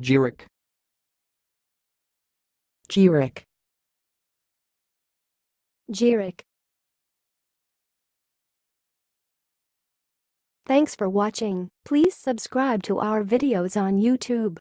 Jirik. Jirik. Jirik. Thanks for watching. Please subscribe to our videos on YouTube.